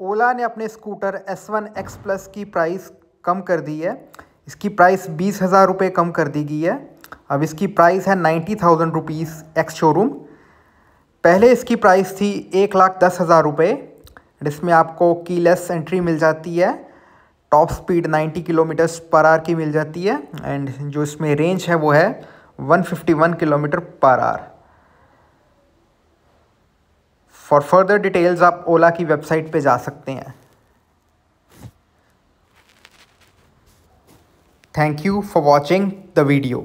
ओला ने अपने scooter S one X plus की प्राइस कम कर दी है। इसकी प्राइस बीस हज़ार रुपये कम कर दी गई है। अब इसकी प्राइस है ninety thousand rupees ex showroom पहले इसकी प्राइस थी एक लाख दस हज़ार रुपये। इसमें आपको कीलेस एंट्री मिल जाती है। टॉप स्पीड 90 किलोमीटर्स पर आर की मिल जाती है। एंड जो इसमें रेंज है वो है 151 किलोमीटर पर आर फॉर फर्दर डिटेल्स आप ओला की वेबसाइट पे जा सकते हैं। Thank you for watching the video